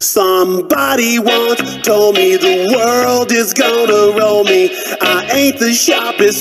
Somebody once told me the world is gonna roll me. I ain't the sharpest.